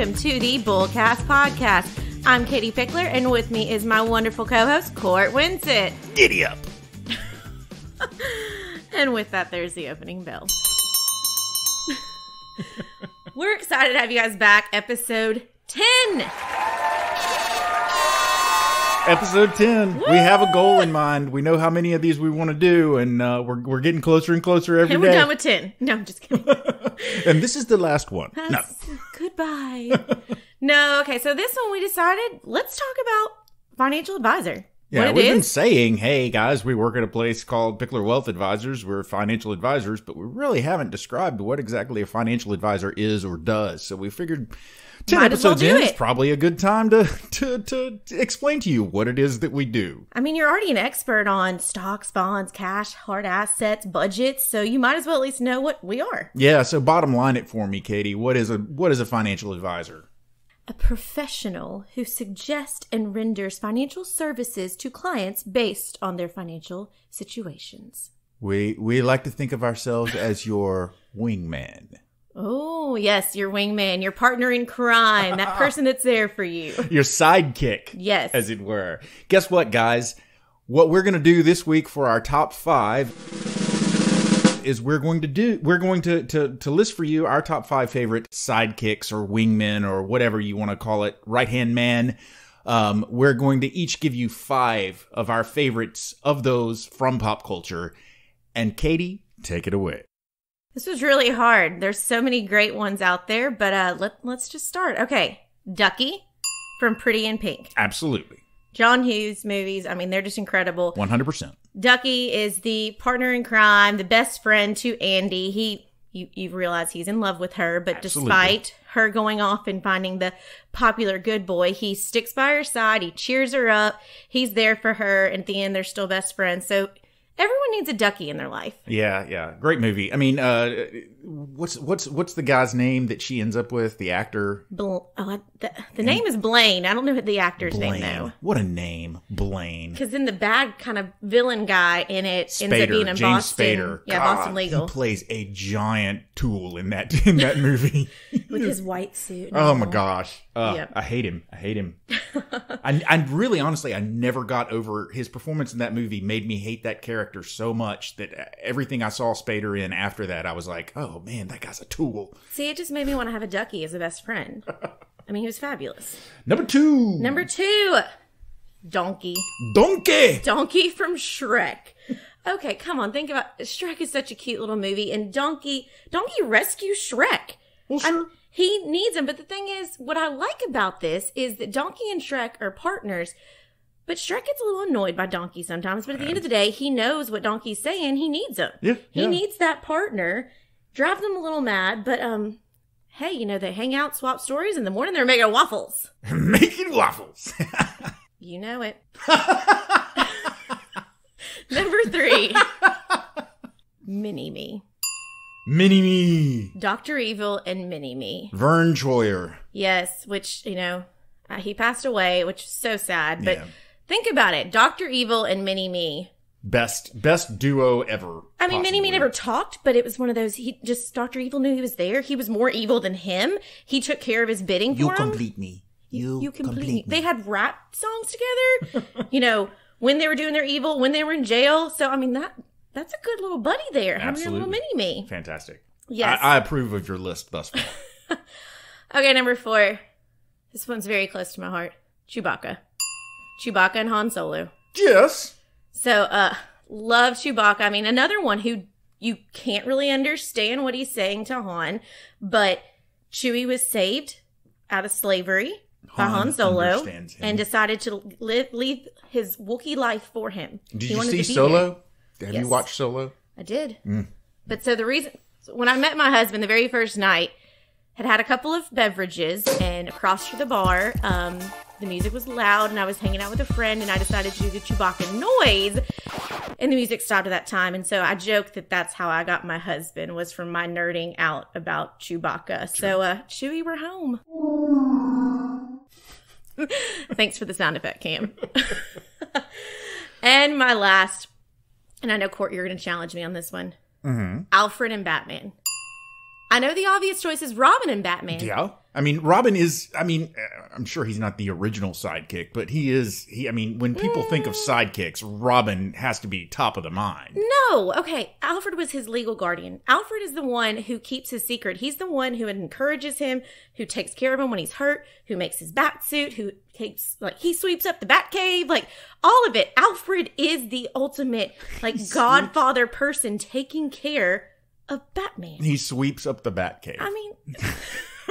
welcome to the Bullcast Podcast. I'm Katie Pickler, and with me is my wonderful co host, Court Winsett. Giddy up. And with that, there's the opening bell. We're excited to have you guys back. Episode 10. Episode 10. We have a goal in mind. We know how many of these we want to do, and uh, we're, we're getting closer and closer every And we're day. done with 10. No, I'm just kidding. and this is the last one. No. Goodbye. no, okay. So this one we decided let's talk about financial advisor. Yeah, we've been saying, hey guys, we work at a place called Pickler Wealth Advisors. We're financial advisors, but we really haven't described what exactly a financial advisor is or does. So we figured 10 Might as well in is it. probably a good time to, to, to, to explain to you what it is that we do. I mean, you're already an expert on stocks, bonds, cash, hard assets, budgets, so you might as well at least know what we are. Yeah, so bottom line it for me, Katie. What is a what is a financial advisor? A professional who suggests and renders financial services to clients based on their financial situations. We we like to think of ourselves as your wingman. Oh, yes, your wingman, your partner in crime, that person that's there for you. Your sidekick. Yes. As it were. Guess what, guys? What we're gonna do this week for our top five is we're going to do we're going to to to list for you our top five favorite sidekicks or wingmen or whatever you want to call it, right hand man. Um, we're going to each give you five of our favorites of those from pop culture. And Katie, take it away. This was really hard. There's so many great ones out there, but uh, let, let's just start. Okay, Ducky from Pretty in Pink. Absolutely. John Hughes movies, I mean, they're just incredible. 100%. Ducky is the partner in crime, the best friend to Andy. He you you realize he's in love with her, but Absolutely. despite her going off and finding the popular good boy, he sticks by her side, he cheers her up, he's there for her, and at the end they're still best friends. So everyone needs a Ducky in their life. Yeah, yeah. Great movie. I mean, uh, what's what's what's the guy's name that she ends up with? The actor Bl- oh, I- the, the name is Blaine. I don't know the actor's Blaine. name though. What a name, Blaine. Because then the bad kind of villain guy in it ends up being in James Boston. Spader. Yeah, God, Boston Legal He plays a giant tool in that in that movie. with his white suit. and oh my gosh, uh, Yep. I hate him. I hate him. I, I really, honestly, I never got over his performance in that movie. Made me hate that character so much that everything I saw Spader in after that, I was like, oh man, that guy's a tool. See, it just made me want to have a ducky as a best friend. I mean, he was fabulous. Number two, Number two, Donkey. Donkey. Donkey from Shrek. Okay, come on, think about Shrek is such a cute little movie, and Donkey Donkey rescues Shrek. Well, I'm- sure. He needs him, but the thing is, what I like about this is that Donkey and Shrek are partners. But Shrek gets a little annoyed by Donkey sometimes. But at the end of the day, he knows what Donkey's saying. He needs him. Yeah, He yeah. needs that partner. Drive them a little mad, but um, hey, you know they hang out, swap stories. In the morning, they're making waffles. making waffles. You know it. Number three, Mini Me, Mini Me. Doctor Evil, and Mini Me. Verne Troyer. Yes, which you know uh, he passed away, which is so sad. But Yeah. think about it, Doctor Evil and Mini Me. Best best duo ever. I mean, Mini Me never talked, but it was one of those. He just Doctor Evil knew he was there. He was more evil than him. He took care of his bidding for You him. complete me. You, you complete, complete They me. had rap songs together. you know when they were doing their evil, when they were in jail. So I mean that that's a good little buddy there. Having a little mini me. Fantastic. Yes. I, I approve of your list thus far. Okay, number four. This one's very close to my heart. Chewbacca. Chewbacca and Han Solo. yes. So, uh, love Chewbacca. I mean, another one who you can't really understand what he's saying to Han, but Chewie was saved out of slavery by Han Han Solo and decided to live, leave his Wookiee life for him. Did He you see Solo? Have Yes. you watched Solo? I did. Mm. But so the reason, when I met my husband the very first night, had had a couple of beverages, and across from the bar, um, the music was loud, and I was hanging out with a friend, and I decided to do the Chewbacca noise, and the music stopped at that time, and so I joked that that's how I got my husband was from my nerding out about Chewbacca. So, uh, Chewie, we're home. Thanks for the sound effect, Cam. and my last, and I know Court, you're going to challenge me on this one. Mm-hmm. Alfred and Batman. I know the obvious choice is Robin and Batman. Yeah. I mean, Robin is. I mean, uh, I'm sure he's not the original sidekick, but he is. He. I mean, when people think of sidekicks, Robin has to be top of the mind. No, okay. Alfred was his legal guardian. Alfred is the one who keeps his secret. He's the one who encourages him, who takes care of him when he's hurt, who makes his bat suit, who takes like he sweeps up the bat cave, like all of it. Alfred is the ultimate like godfather person taking care of Batman. He sweeps up the Batcave. I mean,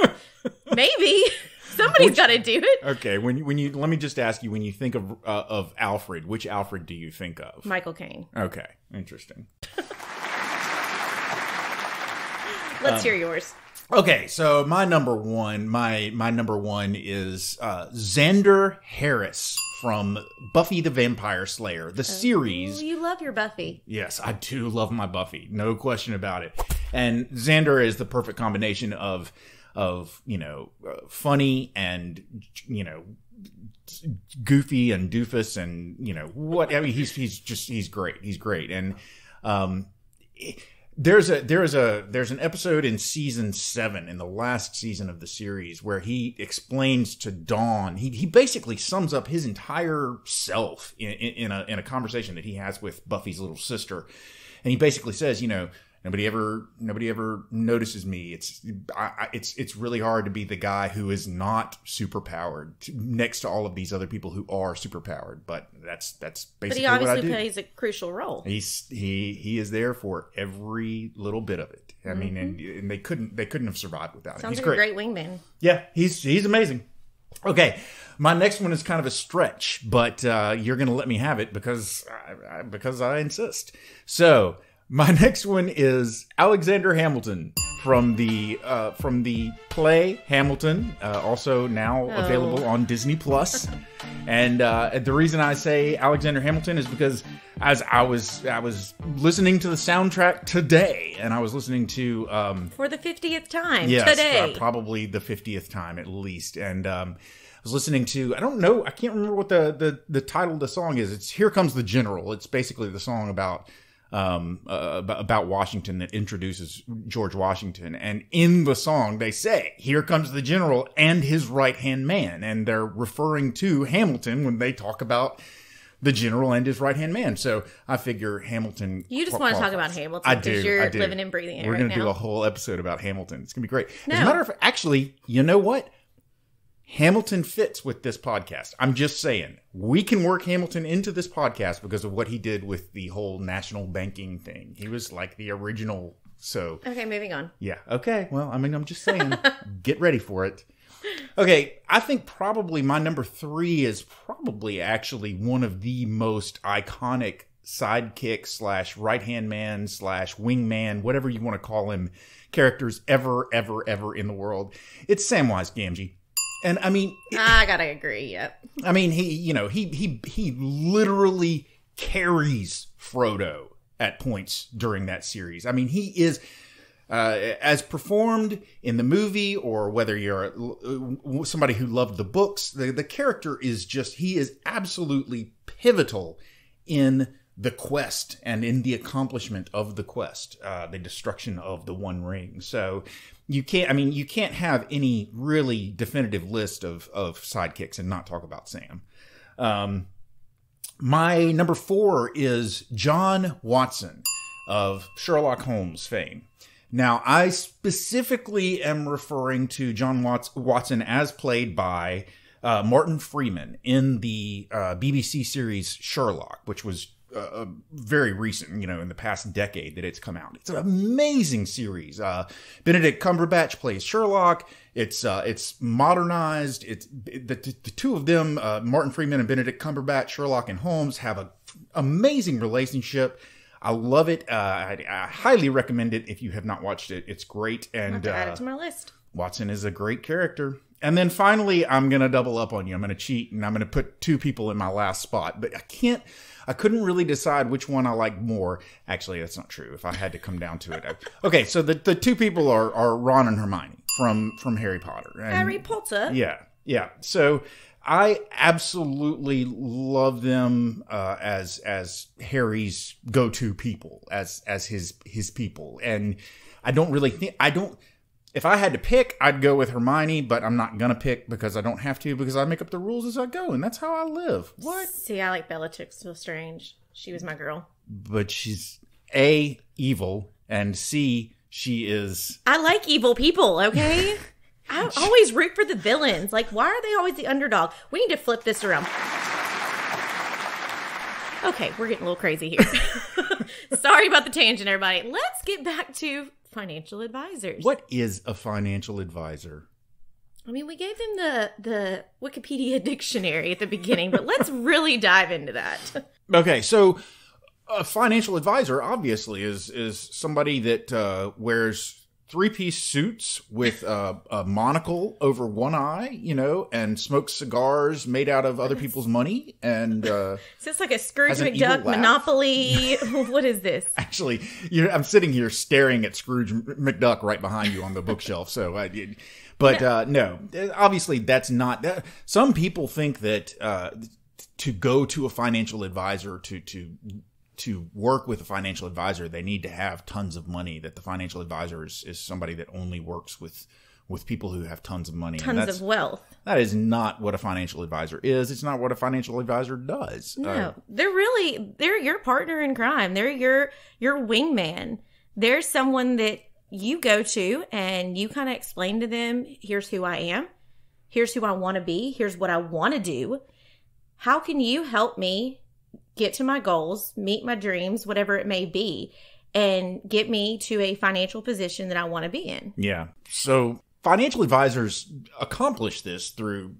maybe somebody's got to do it. Okay, when you, when you let me just ask you when you think of uh, of Alfred, which Alfred do you think of? Michael Caine. Okay, interesting. Let's hear yours. Okay, so my number one, my my number one is uh, Xander Harris from Buffy the Vampire Slayer, the series. You love your Buffy. Yes, I do love my Buffy, no question about it. And Xander is the perfect combination of of you know uh, funny and you know goofy and doofus and you know what I mean he's he's just he's great. He's great. And um there's a there's a there's an episode in season seven in the last season of the series where he explains to Dawn he he basically sums up his entire self in, in, in a in a conversation that he has with Buffy's little sister. And he basically says you know nobody ever nobody ever notices me. It's I, it's it's really hard to be the guy who is not super powered next to all of these other people who are super powered but that's that's But basically he what I obviously plays a crucial role. he's he he is there for every little bit of it. I mean and, and they couldn't they couldn't have survived without him Sounds he's like great. a great. wingman. yeah he's he's amazing. Okay my next one is kind of a stretch but uh you're gonna let me have it because I, because i insist. So my next one is Alexander Hamilton from the uh, from the play Hamilton, uh, also now Oh. available on Disney Plus. and uh, the reason I say Alexander Hamilton is because as I was I was listening to the soundtrack today, and I was listening to um, For the 50th time yes, today. uh, probably the fiftieth time at least, and. Um, I was listening to I don't know I can't remember what the, the the title of the song is. It's "Here Comes the General." It's basically the song about um, uh, about, Washington that introduces George Washington. And in the song, they say, Here comes the general and his right hand man. And they're referring to Hamilton when they talk about the general and his right hand man. So I figure Hamilton. You just want to talk about Hamilton I because do. you're I do. living and breathing it We're right gonna do a whole episode about Hamilton. It's gonna be great. As a No. matter of fact, actually, you know what? Hamilton fits with this podcast. I'm just saying, we can work Hamilton into this podcast because of what he did with the whole national banking thing. He was like the original. So, Okay, moving on. yeah. Okay. Well, I mean, I'm just saying, get ready for it. Okay. I think probably my number three is probably actually one of the most iconic sidekick slash right hand man slash wingman, whatever you want to call him, characters ever, ever, ever in the world. It's Samwise Gamgee. And I mean, I gotta agree. Yep. I mean, he, you know, he he he literally carries Frodo at points during that series. I mean, he is uh, as performed in the movie, or whether you're uh, somebody who loved the books. The the character is just he is absolutely pivotal in the quest and in the accomplishment of the quest, uh, the destruction of the One Ring. So you can't. I mean, you can't have any really definitive list of of sidekicks and not talk about Sam. Um, my number four is John Watson of Sherlock Holmes fame. Now, I specifically am referring to John Wats- Watson as played by uh, Martin Freeman in the uh, BBC series Sherlock, which was uh, very recent, you know, in the past decade that it's come out. It's an amazing series. Uh, Benedict Cumberbatch plays Sherlock. It's uh, it's modernized. It's the, the, the two of them, uh, Martin Freeman and Benedict Cumberbatch, Sherlock and Holmes, have a amazing relationship. I love it. Uh, I, I highly recommend it if you have not watched it. It's great, and add uh, it to my list. Watson is a great character. And then finally, I'm going to double up on you. I'm going to cheat and I'm going to put two people in my last spot. But I can't, I couldn't really decide which one I like more. Actually, that's not true. If I had to come down to it. I- okay, so the, the two people are, are Ron and Hermione from, from Harry Potter. And- Harry Potter. yeah, yeah. So I absolutely love them uh, as as Harry's go to people, as as his his people, and I don't really think I don't. If I had to pick, I'd go with Hermione, but I'm not gonna pick because I don't have to because I make up the rules as I go, and that's how I live. What? See, I like Bellatrix Lestrange. She was my girl. But she's a evil, and c she is I like evil people, okay? I always root for the villains. Like, why are they always the underdog? We need to flip this around. Okay, we're getting a little crazy here. Sorry about the tangent, everybody. Let's get back to financial advisors. what is a financial advisor? I mean, we gave them the the Wikipedia dictionary at the beginning, but let's really dive into that. Okay, so a financial advisor obviously is is somebody that uh, wears three piece suits with uh, a monocle over one eye, you know, and smokes cigars made out of other people's money. And uh, Is this like a Scrooge Has an evil McDuck. Monopoly? what is this? actually, you I'm sitting here staring at Scrooge McDuck right behind you on the bookshelf. So I did. But uh, no, obviously that's not. Uh, some people think that uh, to go to a financial advisor to to to work with a financial advisor, they need to have tons of money. That the financial advisor is, is somebody that only works with with people who have tons of money. And Tons of wealth. that is not what a financial advisor is. It's not what a financial advisor does. No, Uh, they're really they're your partner in crime. They're your your wingman. They're someone that you go to and you kind of explain to them, here's who I am. Here's who I want to be. Here's what I want to do. How can you help me get to my goals, meet my dreams, whatever it may be, and get me to a financial position that I want to be in? Yeah. So financial advisors accomplish this through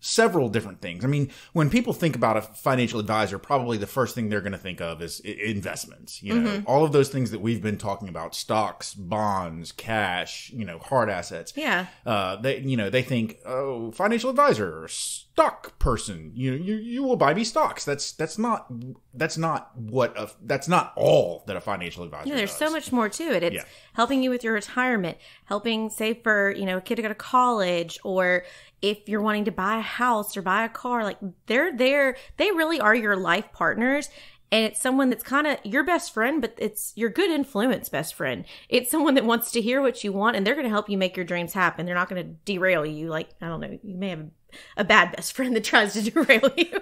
several different things. I mean, when people think about a financial advisor, probably the first thing they're going to think of is investments. You know, all of those things that we've been talking about: stocks, bonds, cash. You know, hard assets. Yeah. Uh, they, you know, they think, oh, financial advisor, stock person. You know, you you will buy me stocks. That's that's not that's not what a that's not all that a financial advisor. Yeah, there's does. so much more to it. It's Yeah. Helping you with your retirement, helping save for, you know, a kid to go to college or if you're wanting to buy a house or buy a car, like they're there. They really are your life partners. And it's someone that's kind of your best friend, but it's your good influence best friend. It's someone that wants to hear what you want and they're going to help you make your dreams happen. They're not going to derail you. Like, I don't know, you may have a bad best friend that tries to derail you,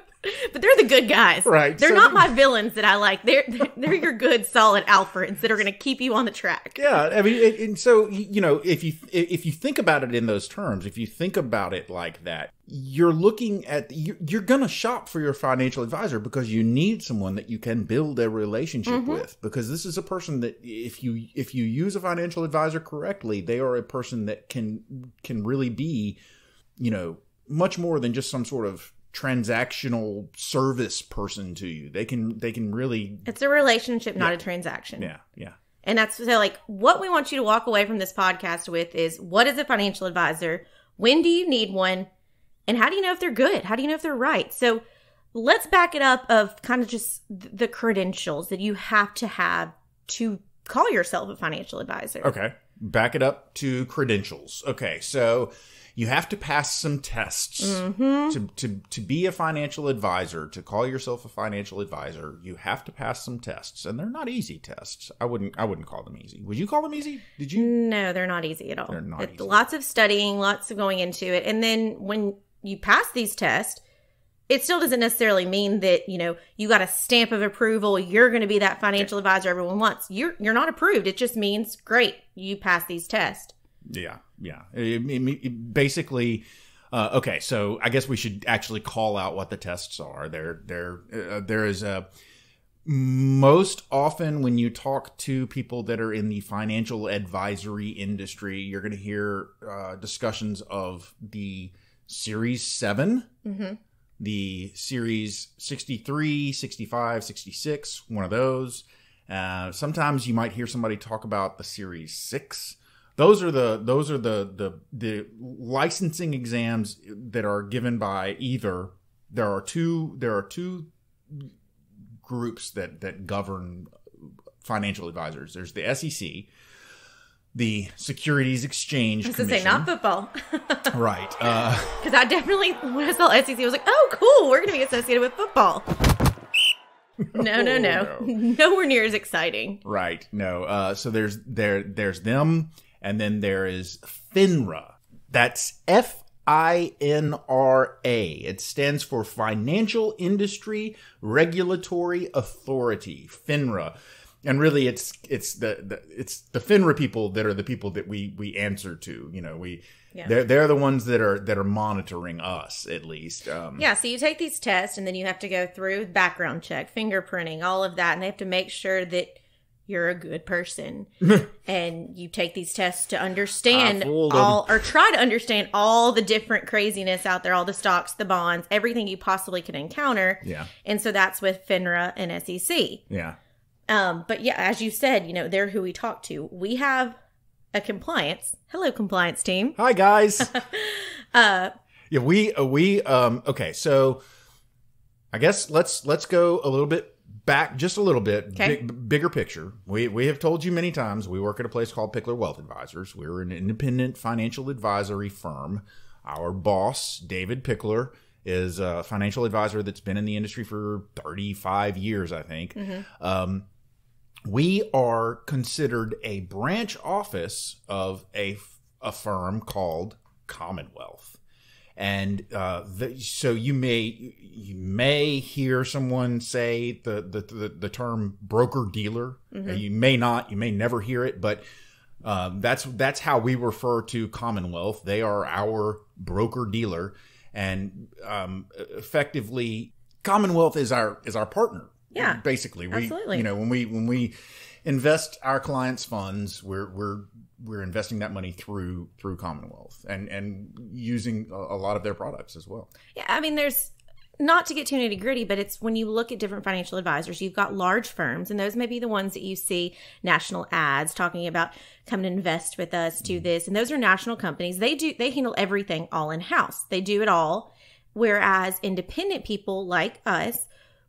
but they're the good guys. Right, They're so not my villains that I like. They're, they're, they're your good, solid Alfreds that are going to keep you on the track. Yeah, I mean, and so you know, if you if you think about it in those terms, if you think about it like that, you're looking at you're, you're going to shop for your financial advisor because you need someone that you can build a relationship mm-hmm. with. Because this is a person that if you if you use a financial advisor correctly, they are a person that can can really be, you know, much more than just some sort of transactional service person to you. They can they can really It's a relationship, not a transaction. yeah yeah And that's so like what we want you to walk away from this podcast with is what is a financial advisor? When do you need one? And how do you know if they're good? How do you know if they're right? So let's back it up of kind of just the credentials that you have to have to call yourself a financial advisor. Okay. Back it up to credentials. Okay. So you have to pass some tests Mm-hmm. to, to, to be a financial advisor, to call yourself a financial advisor. You have to pass some tests and they're not easy tests. I wouldn't, I wouldn't call them easy. Would you call them easy? Did you? No, they're not easy at all. They're not easy. Lots of studying, lots of going into it. And then when you pass these tests, it still doesn't necessarily mean that, you know, you got a stamp of approval, you're going to be that financial advisor everyone wants. You're you're not approved. It just means great, you pass these tests. Yeah. Yeah. It- it- basically, uh, okay. So I guess we should actually call out what the tests are. There, there, uh, there is a, most often when you talk to people that are in the financial advisory industry, you're going to hear uh, discussions of the Series 7, Mm-hmm. the Series 63, 65, 66, one of those. Uh, sometimes you might hear somebody talk about the Series 6. Those are the those are the the the licensing exams that are given by either there are two there are two groups that that govern financial advisors. There's the SEC, the Securities Exchange I was to say, not football. right. Uh, Because I definitely, when I saw SEC, I was like, oh, cool, we're going to be associated with football. No, no, no. Oh, Nowhere near as exciting. Right. No. Uh, so there's there there's them, and then there is FINRA. That's F I N R A. It stands for Financial Industry Regulatory Authority, FINRA. And really, it's it's the, the it's the FINRA people that are the people that we we answer to. You know, we Yeah. they're they're the ones that are that are monitoring us at least. Um, Yeah, so you take these tests and then you have to go through background check, fingerprinting, all of that, and they have to make sure that you're a good person. and you take these tests to understand I fooled 'em. all or try to understand all the different craziness out there, all the stocks, the bonds, everything you possibly could encounter. Yeah. And so that's with FINRA and SEC. Yeah. Um, but yeah, as you said, you know, they're who we talk to. We have a compliance. Hello, compliance team. Hi guys. Uh, Yeah, we uh, we um okay, so I guess let's let's go a little bit back just a little bit Okay. big, bigger picture. We we have told you many times we work at a place called Pickler Wealth Advisors. We're an independent financial advisory firm. Our boss, David Pickler, is a financial advisor that's been in the industry for 35 years, I think. Um we are considered a branch office of a, a firm called Commonwealth. And uh, the, so you may you may hear someone say the the, the, the term broker dealer. You may not. You may never hear it, but um, that's that's how we refer to Commonwealth. They are our broker dealer, and um, effectively, Commonwealth is our is our partner. Yeah, basically, we absolutely. you know when we when we invest our clients' funds, we're we're we're investing that money through through Commonwealth and and using a, a lot of their products as well. Yeah, I mean, there's not to get too nitty gritty, but it's when you look at different financial advisors, you've got large firms, and those may be the ones that you see national ads talking about come and invest with us, do mm-hmm. this, and those are national companies. They do they handle everything all in house. They do it all. Whereas independent people like us,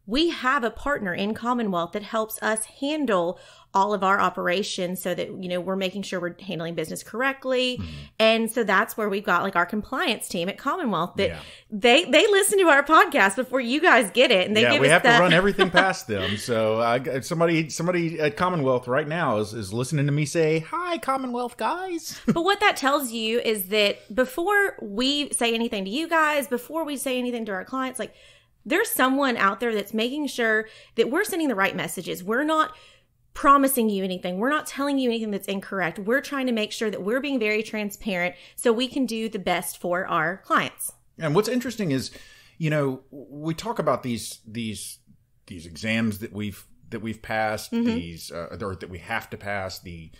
we have a partner in Commonwealth that helps us handle all of our operations so that you know we're making sure we're handling business correctly Mm-hmm. and so that's where we've got like our compliance team at commonwealth that Yeah. they they listen to our podcast before you guys get it and they yeah, we have that to run everything past them. So uh, somebody somebody at Commonwealth right now is, is listening to me say, "Hi, Commonwealth guys." but what that tells you is that before we say anything to you guys before we say anything to our clients like there's someone out there that's making sure that we're sending the right messages. We're not promising you anything. We're not telling you anything that's incorrect. We're trying to make sure that we're being very transparent so we can do the best for our clients. And what's interesting is, you know, we talk about these these these exams that we've that we've passed, these uh, or that we have to pass, the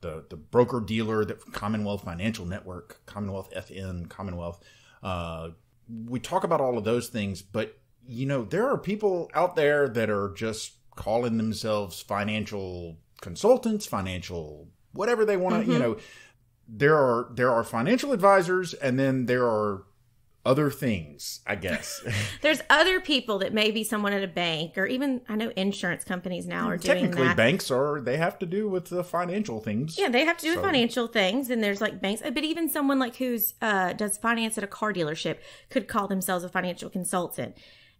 the the broker dealer, the Commonwealth Financial Network, Commonwealth FN, Commonwealth. Uh, we talk about all of those things, but you know, there are people out there that are just calling themselves financial consultants, financial whatever they want to, you know. There are there are financial advisors, and then there are other things, I guess. there's other people that may be someone at a bank or even i know insurance companies now are doing Technically, banks are they have to do with the financial things. Yeah, they have to do with financial things, and there's like banks, but even someone like who's uh, does finance at a car dealership could call themselves a financial consultant,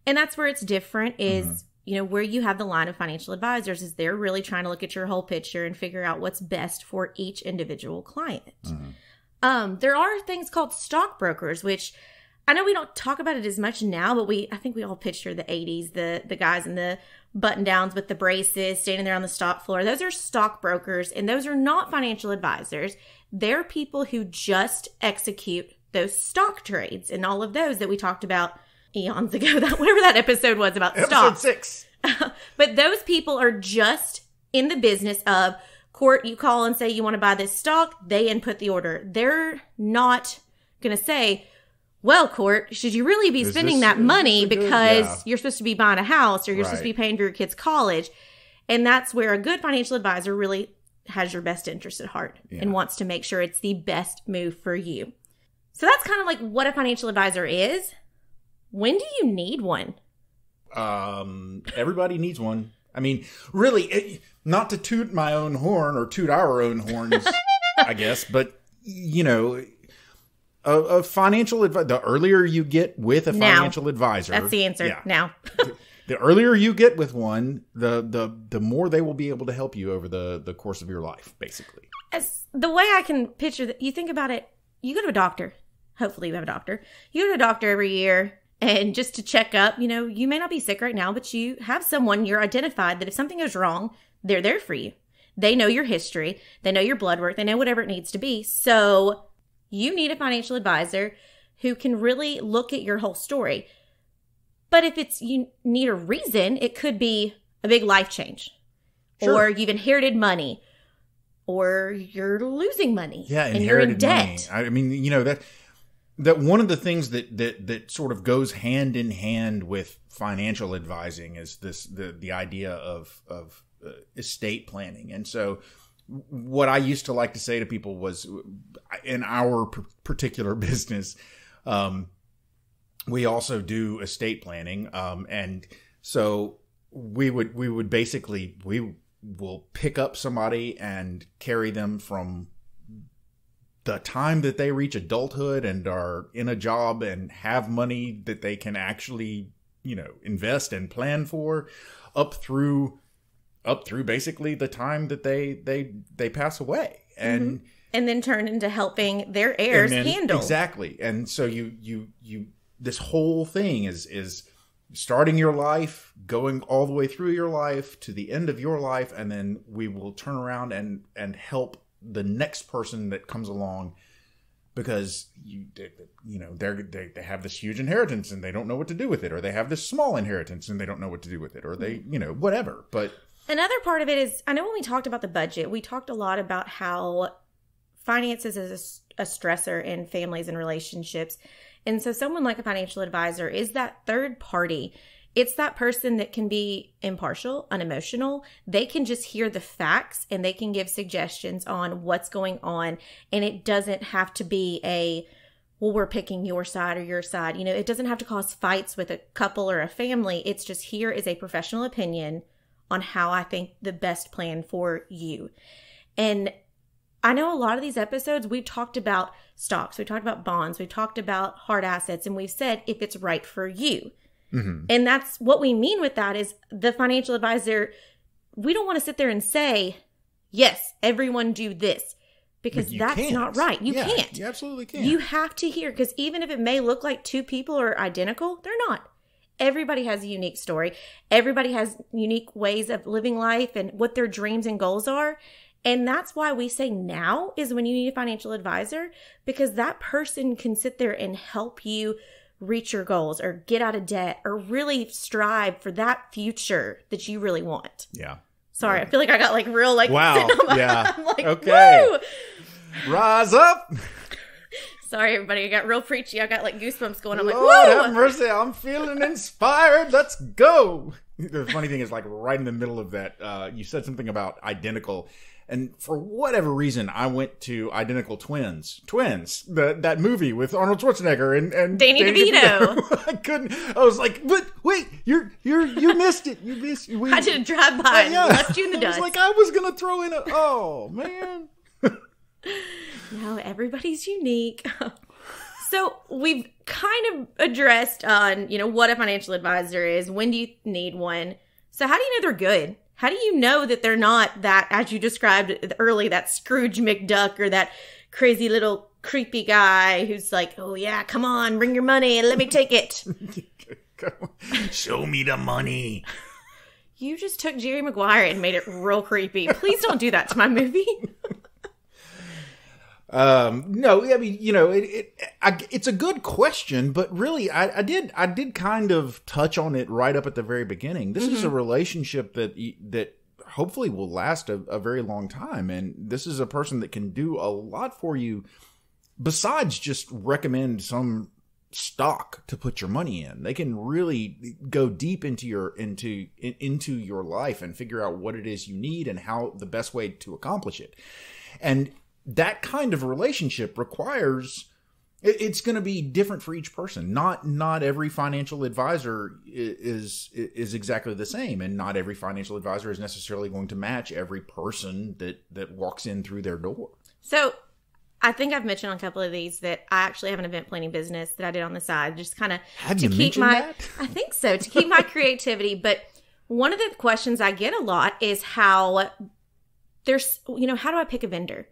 and that's where it's different. Is Mm-hmm. you know where you have the line of financial advisors is they're really trying to look at your whole picture and figure out what's best for each individual client. Mm-hmm. Um, there are things called stockbrokers, which I know we don't talk about it as much now, but we I think we all picture the '80s, the the guys in the button downs with the braces standing there on the stock floor. Those are stockbrokers, and those are not financial advisors. They're people who just execute those stock trades and all of those that we talked about eons ago. That whatever that episode was about Episode stocks. six. But those people are just in the business of court. You call and say you want to buy this stock, they input the order. They're not going to say, well, court, should you really be Is spending this- that is money this a good- because yeah. you're supposed to be buying a house or you're supposed to be paying for your kids' college? And that's where a good financial advisor really has your best interest at heart Yeah. and wants to make sure it's the best move for you. So that's kind of like what a financial advisor is. When do you need one? Um, everybody needs one. I mean, really, it, not to toot my own horn or toot our own horns, I guess, but you know, a, a financial advisor. The earlier you get with a Now. financial advisor, That's the answer Yeah, now. the earlier you get with one, the the the more they will be able to help you over the the course of your life, basically. as the way I can picture that, you think about it, you go to a doctor. Hopefully, you have a doctor. You go to a doctor every year and just to check up. You know, you may not be sick right now, but you have someone you're identified that if something goes wrong, they're there for you. They know your history, they know your blood work, they know whatever it needs to be. So, you need a financial advisor who can really look at your whole story. But if it's you need a reason, it could be a big life change. Sure. Or you've inherited money or you're losing money Yeah, and you're in inherited debt. money. I mean, you know that that one of the things that that that sort of goes hand in hand with financial advising is this the the idea of of uh, estate planning. And so what I used to like to say to people was in our particular business um we also do estate planning um and so we would we would basically we will pick up somebody and carry them from the time that they reach adulthood and are in a job and have money that they can actually you know invest and plan for up through up through basically the time that they they they pass away. Mm-hmm. And And then turn into helping their heirs then- handle. exactly. And so you you you this whole thing is is starting your life going all the way through your life to the end of your life and then we will turn around and and help the next person that comes along because you they- you know they're they, they have this huge inheritance and they don't know what to do with it or they have this small inheritance and they don't know what to do with it or they hmm. you know whatever but Another part of it is I know when we talked about the budget, we talked a lot about how finances is a, a stressor in families and relationships. And so someone like a financial advisor is that third party. It's that person that can be impartial, unemotional. They can just hear the facts and they can give suggestions on what's going on. And it doesn't have to be a, well, we're picking your side or your side. You know, it doesn't have to cause fights with a couple or a family. It's just here is a professional opinion on how I think the best plan for you. And I know a lot of these episodes we've talked about stocks, we talked about bonds, we've talked about hard assets, and we've said if it's right for you. Mhm. And that's what we mean with that is the financial advisor, we don't want to sit there and say, yes, everyone do this because that's can't. not right. You Yeah, can't. you absolutely can't You have to hear because even if it may look like two people are identical, they're not. Everybody has a unique story. Everybody has unique ways of living life and what their dreams and goals are. And that's why we say now is when you need a financial advisor because that person can sit there and help you reach your goals or get out of debt or really strive for that future that you really want. yeah Sorry, I feel like I got like real like Wow, sitting on my- yeah. I'm like, Okay. woo! rise up Sorry, everybody. I got real preachy. I got like goosebumps going. I'm like, Lord have mercy, I'm feeling inspired. Let's go. The funny thing is, like right in the middle of that, uh, you said something about identical, and for whatever reason, I went to Identical Twins, Twins, the, that movie with Arnold Schwarzenegger and and Danny DeVito. I couldn't. I was like, but wait, you're you're you missed it. You missed. We, I did a drive uh, by and left you in the I was dust. like, I was gonna throw in a. Oh man. no, everybody's unique. so we've kind of addressed on, you know, what a financial advisor is. When do you need one? So how do you know they're good? How do you know that they're not that, as you described early, that Scrooge McDuck or that crazy little creepy guy who's like, oh yeah, come on, bring your money and let me take it. Show me the money. you just took Jerry Maguire and made it real creepy. Please don't do that to my movie. Um, no, I mean, you know, it, it I, it's a good question, but really, I, I did, I did kind of touch on it right up at the very beginning. This is a relationship that that hopefully will last a, a very long time, and this is a person that can do a lot for you, besides just recommend some stock to put your money in. They can really go deep into your into in, into your life and figure out what it is you need and how the best way to accomplish it. And that kind of relationship requires it's going to be different for each person. Not not every financial advisor is is exactly the same, and not every financial advisor is necessarily going to match every person that that walks in through their door. So I think I've mentioned on a couple of these that I actually have an event planning business that I did on the side, just kind of Have to keep my that? I think so, to keep my creativity. But one of the questions I get a lot is how there's you know, how do I pick a vendor?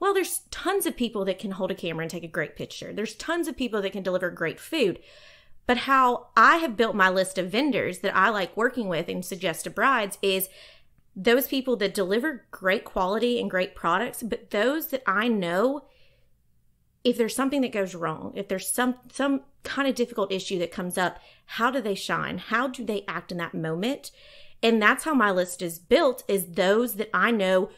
Well, there's tons of people that can hold a camera and take a great picture. There's tons of people that can deliver great food. But how I have built my list of vendors that I like working with and suggest to brides is those people that deliver great quality and great products, but those that I know if there's something that goes wrong, if there's some some kind of difficult issue that comes up, how do they shine? How do they act in that moment? And that's how my list is built is those that I know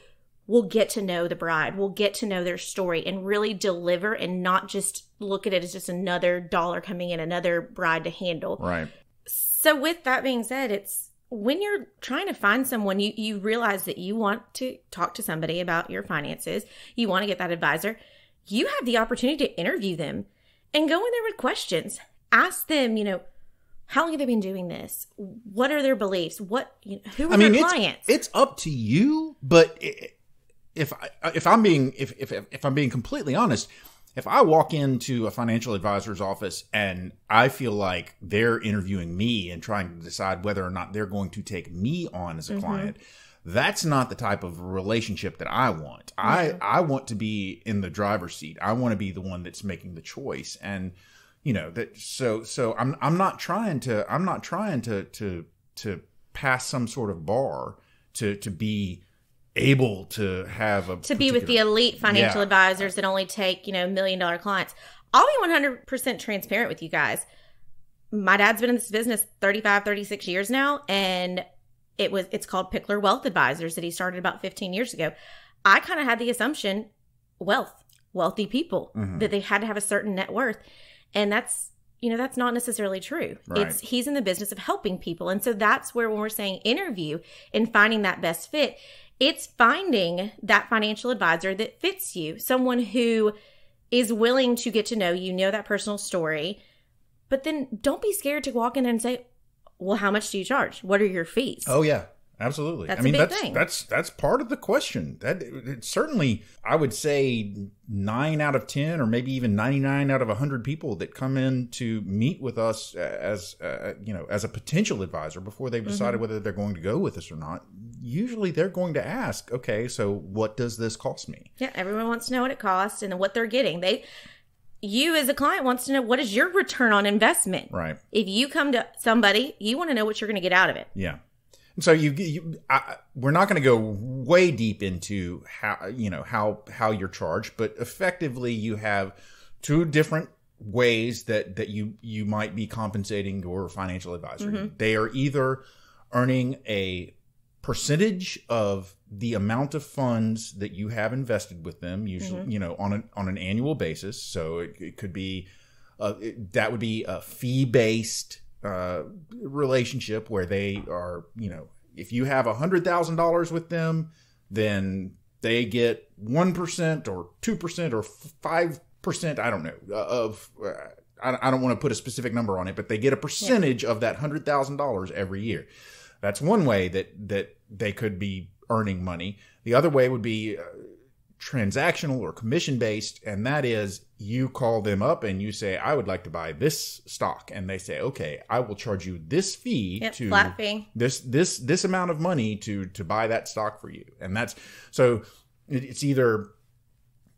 will get to know the bride, we'll get to know their story and really deliver and not just look at it as just another dollar coming in, another bride to handle. Right. So with that being said, it's when you're trying to find someone, you, you realize that you want to talk to somebody about your finances. You want to get that advisor. You have the opportunity to interview them and go in there with questions. Ask them, you know, how long have they been doing this? What are their beliefs? What, you know, who are I mean, their it's, clients? it's up to you, but i- if I, uh, if I'm being if, if if I'm being completely honest, if I walk into a financial advisor's office and I feel like they're interviewing me and trying to decide whether or not they're going to take me on as a mm-hmm. client, that's not the type of relationship that I want. I I want to be in the driver's seat. I want to be the one that's making the choice and you know that so so I'm I'm not trying to I'm not trying to to to pass some sort of bar to to be able to have a to be with the elite financial Yeah. advisors that only take you know million dollar clients i'll be 100% transparent with you guys my dad's been in this business 35 36 years now and it was it's called pickler wealth advisors that he started about 15 years ago i kind of had the assumption wealth wealthy people Mhm. that they had to have a certain net worth and that's you know that's not necessarily true Right. it's he's in the business of helping people and so that's where when we're saying interview and finding that best fit it's finding that financial advisor that fits you someone who is willing to get to know you know that personal story. But then don't be scared to walk in and say well how much do you charge? What are your fees? Oh yeah, absolutely. That's I mean big that's thing. that's that's part of the question. That it's certainly I would say 9 out of 10 or maybe even 99 out of 100 people that come in to meet with us as uh, you know, as a potential advisor before they've decided Mm-hmm. whether they're going to go with us or not. Usually they're going to ask, "Okay, so what does this cost me?" yeah everyone wants to know what it costs and what they're getting they you as a client wants to know what is your return on investment Right. if you come to somebody you want to know what you're going to get out of it Yeah. And so you, you I, we're not going to go way deep into how you know how how you're charged, but effectively you have two different ways that that you you might be compensating your financial advisor. They are either earning a percentage of the amount of funds that you have invested with them usually you know on an on an annual basis. So it, it could be uh, it- that would be a fee based uh, relationship where they are you know if you have a hundred thousand dollars with them then they get one percent or two percent or five percent i don't know uh, of uh, I, I don't want to put a specific number on it but they get a percentage of that hundred thousand dollars every year that's one way that that they could be earning money. The other way would be uh, transactional or commission based, and that is you call them up and you say, "I would like to buy this stock," and they say, "Okay, I will charge you this fee Yep, to flat fee. this this this amount of money to to buy that stock for you," and that's so it's either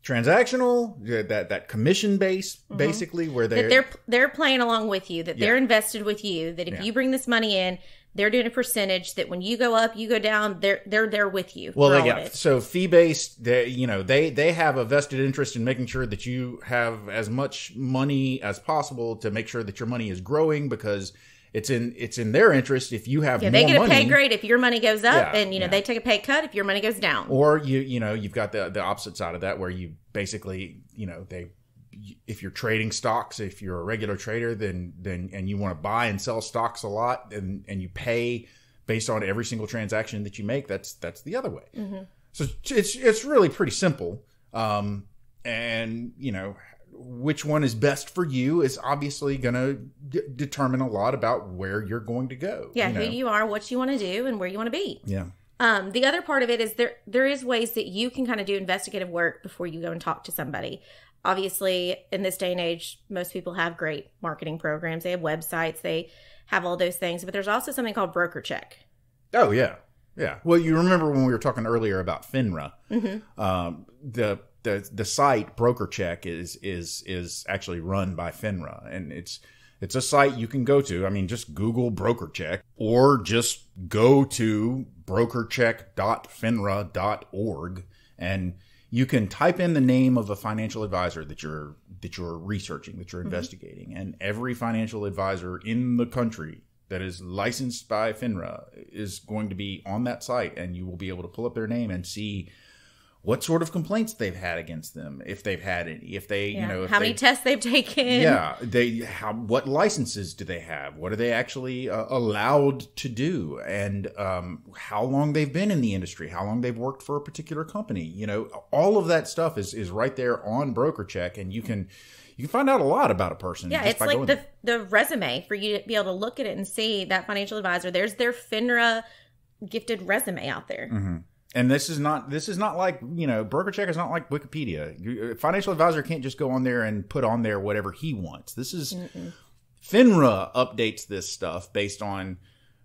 transactional that that commission based basically where Mm-hmm. that they're, they're they're playing along with you that they're invested with you that if Yeah. you bring this money in they're doing a percentage that when you go up you go down they're they're there with you Well, they, yeah. it. So fee based, they you know they they have a vested interest in making sure that you have as much money as possible to make sure that your money is growing because it's in it's in their interest if you have yeah they get a money. pay grade if your money goes up Yeah, and you know yeah. they take a pay cut if your money goes down or you you know you've got the the opposite side of that where you basically you know they if you're trading stocks if you're a regular trader then then and you want to buy and sell stocks a lot and and you pay based on every single transaction that you make that's that's the other way so it's it's really pretty simple um and you know which one is best for you is obviously going to d- determine a lot about where you're going to go yeah you know? who you are what you want to do and where you want to be yeah Um, the other part of it is there there is ways that you can kind of do investigative work before you go and talk to somebody. Obviously, in this day and age, most people have great marketing programs. They have websites, they have all those things, but there's also something called broker check. Oh yeah, yeah. Well, you remember when we were talking earlier about FINRA? Mm-hmm. Um, the the the site BrokerCheck is is is actually run by FINRA, and it's it's a site you can go to. I mean, just Google BrokerCheck or just go to brokercheck.finra.org and you can type in the name of a financial advisor that you're that you're researching, that you're Mm-hmm. investigating, and every financial advisor in the country that is licensed by FINRA is going to be on that site, and you will be able to pull up their name and see what sort of complaints they've had against them, if they've had any, if they, Yeah. you know, if how many they- tests they've taken. yeah, they how what licenses do they have? What are they actually uh, allowed to do? And um, how long they've been in the industry? How long they've worked for a particular company? You know, all of that stuff is is right there on BrokerCheck, and you can you can find out a lot about a person. Yeah, just it's by like the there. the resume for you to be able to look at it and see that financial advisor. There's their FINRA gifted resume out there. Mm-hmm. And this is not this is not like you know BrokerCheck is not like Wikipedia. You- financial advisor can't just go on there and put on there whatever he wants. This is FINRA updates this stuff based on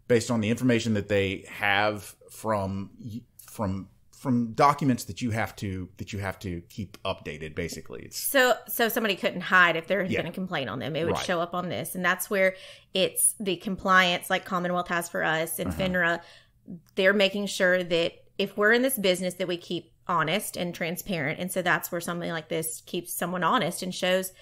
based on the information that they have from from from documents that you have to that you have to keep updated. Basically, it's So so somebody couldn't hide if there had Yeah. been a complaint on them. It would Right. show up on this. And that's where it's the compliance like Commonwealth has for us and Uh-huh. FINRA. They're making sure that if we're in this business that we keep honest and transparent. And so that's where something like this keeps someone honest and shows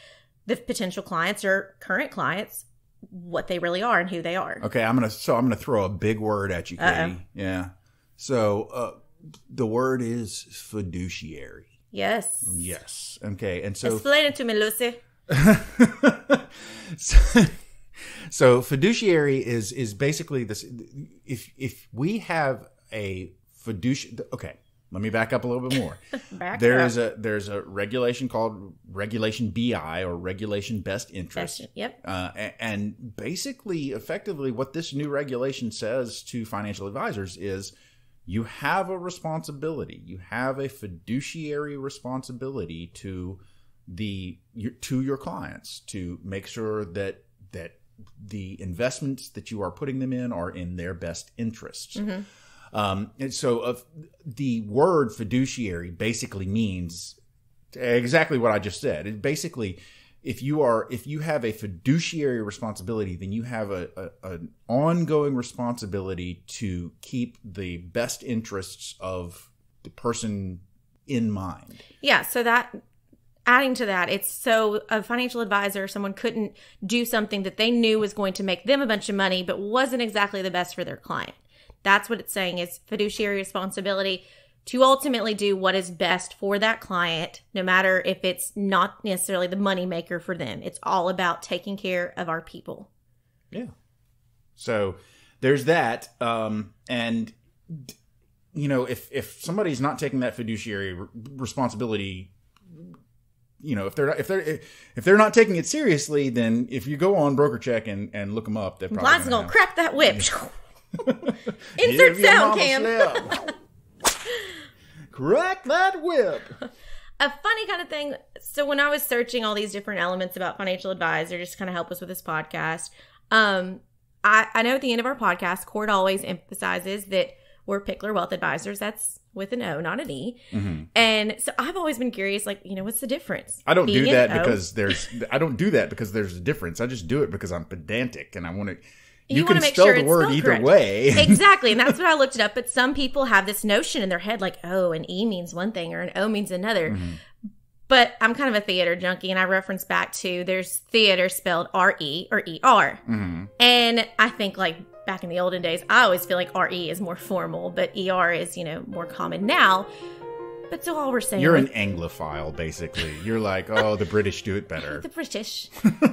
the potential clients or current clients what they really are and who they are. okay. I'm gonna so I'm gonna throw a big word at you, Katie. Uh-oh. Yeah. So uh, the word is fiduciary. Yes. Yes. Okay. And so Explain it to me, Lucy. so, so fiduciary is is basically this if if we have a fiduciary okay let me back up a little bit more there is a there's a regulation called regulation bi or regulation best interest Question. Yep. uh, and basically effectively what this new regulation says to financial advisors is you have a responsibility you have a fiduciary responsibility to the your, to your clients to make sure that that the investments that you are putting them in are in their best interests um, and so uh, the word fiduciary basically means exactly what I just said. It basically, if you are if you have a fiduciary responsibility, then you have a, a an ongoing responsibility to keep the best interests of the person in mind. Yeah, so that adding to that, it's so a financial advisor, someone couldn't do something that they knew was going to make them a bunch of money, but wasn't exactly the best for their client. That's what it's saying is fiduciary responsibility to ultimately do what is best for that client, no matter if it's not necessarily the money maker for them. It's all about taking care of our people. Yeah. So there's that, um, and you know, if if somebody's not taking that fiduciary re- responsibility, you know, if they're not, if they're if they're not taking it seriously, then if you go on BrokerCheck and and look them up, they're probably Compliance gonna gonna crack that whip. Insert sound cam. Crack that whip. a funny kind of thing. So when I was searching all these different elements about financial advisor, just kind of help us with this podcast, um, I, I know at the end of our podcast, Court always emphasizes that we're Pickler Wealth Advisors. That's with an O, not an E. And so I've always been curious, like, you know, what's the difference? I don't do that because there's. I don't do that because there's a difference. I just do it because I'm pedantic and I want to. You, You can wanna make spell sure the it's word either correct. way. exactly. And that's what I looked it up. But some people have this notion in their head, like, oh, an E means one thing or an O means another. Mm-hmm. But I'm kind of a theater junkie, and I reference back to there's theater spelled R E or E R. hmm And I think, like, back in the olden days, I always feel like RE is more formal, but ER is, you know, more common now. But so all we're saying You're an Anglophile, basically. You're like, oh, the British do it better. the British.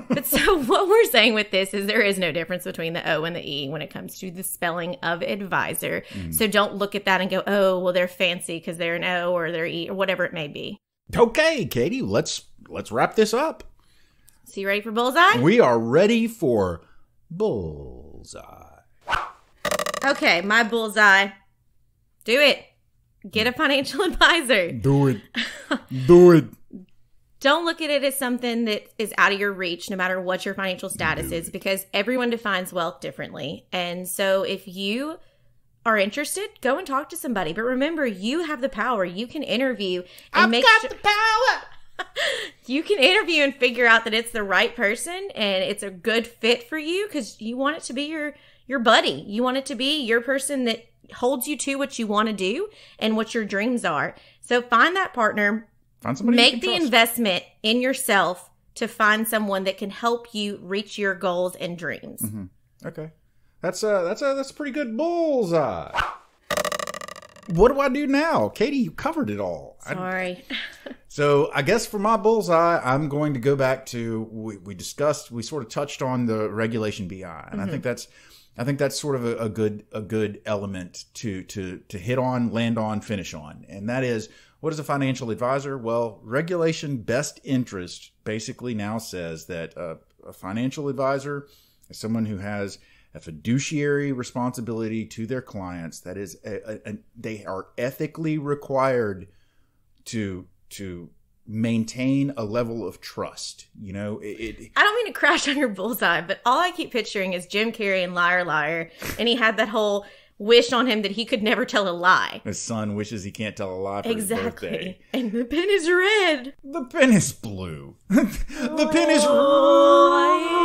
but so what we're saying with this is there is no difference between the O and the E when it comes to the spelling of advisor. Mm. So don't look at that and go, oh, well, they're fancy because they're an O or they're E or whatever it may be. Okay, Katie, let's let's wrap this up. So you ready for bullseye? We are ready for bullseye. Okay, my bullseye. Do it. Get a financial advisor. Do it. Do it. don't look at it as something that is out of your reach no matter what your financial status is because everyone defines wealth differently and so if you are interested, go and talk to somebody. But remember, you have the power. You can interview and I've make got sure the power. you can interview and figure out that it's the right person and it's a good fit for you because you want it to be your your buddy. You want it to be your person that holds you to what you want to do and what your dreams are. So find that partner, Find somebody. make the trust. investment in yourself to find someone that can help you reach your goals and dreams. Mm-hmm. Okay, that's a that's a that's a pretty good bullseye. What do I do now, Katie? You covered it all. I- Sorry. So I guess for my bullseye, I'm going to go back to we, we discussed we sort of touched on the regulation BI, and I mm-hmm. think that's I think that's sort of a, a good a good element to to to hit on, land on, finish on, and that is what is a financial advisor? Well, regulation best interest basically now says that uh, a financial advisor is someone who has a fiduciary responsibility to their clients. That is, a, a, a- they are ethically required to to maintain a level of trust. You know, it, it I don't mean to crash on your bullseye, but all I keep picturing is Jim Carrey and Liar Liar, and he had that whole wish on him that he could never tell a lie. his son wishes he can't tell a lie for his birthday. Exactly. And the pen is red. The pen is blue. the pen is oh,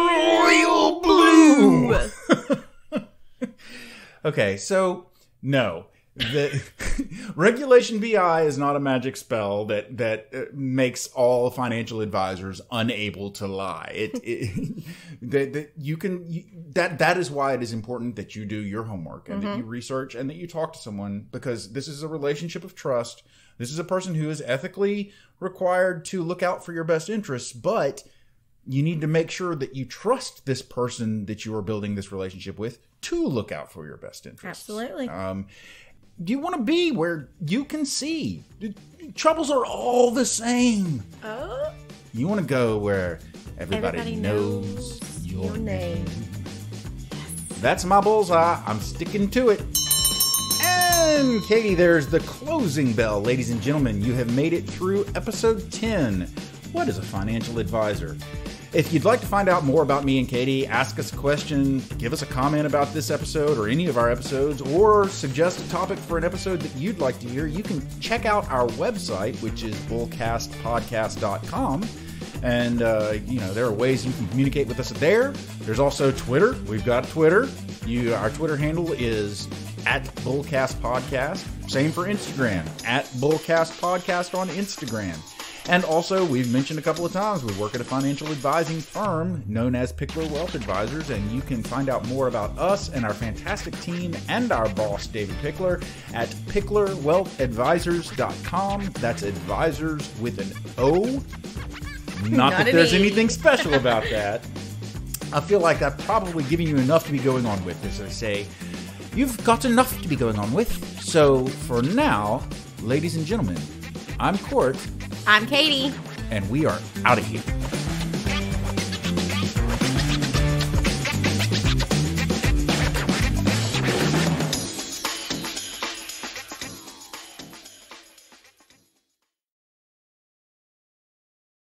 royal blue. Okay, so no, regulation BI is not a magic spell that that uh, makes all financial advisors unable to lie. It, it that, that you can you, that that is why it is important that you do your homework and that you research and that you talk to someone because this is a relationship of trust. This is a person who is ethically required to look out for your best interests, but you need to make sure that you trust this person that you are building this relationship with to look out for your best interests. Absolutely. Um, you want to be where you can see. Troubles are all the same. Oh, You want to go where everybody, everybody knows, knows your your name. That's my bullseye. I'm sticking to it. And Katie, there's the closing bell. Ladies and gentlemen, you have made it through episode 10. What is a financial advisor? If you'd like to find out more about me and Katie, ask us a question, give us a comment about this episode or any of our episodes, or suggest a topic for an episode that you'd like to hear, you can check out our website, which is bullcastpodcast.com. And, uh, you know, there are ways you can communicate with us there. There's also Twitter. We've got Twitter. You, Our Twitter handle is at Bullcast Podcast. Same for Instagram, at Bullcast Podcast on Instagram. And also, we've mentioned a couple of times, we work at a financial advising firm known as Pickler Wealth Advisors, and you can find out more about us and our fantastic team and our boss, David Pickler, at picklerwealthadvisors.com. That's advisors with an O. Not, Not that there's E. anything special about that. I feel like I've probably given you enough to be going on with, as I say. You've got enough to be going on with. So for now, ladies and gentlemen, I'm Court, I'm Katie. and we are out of here.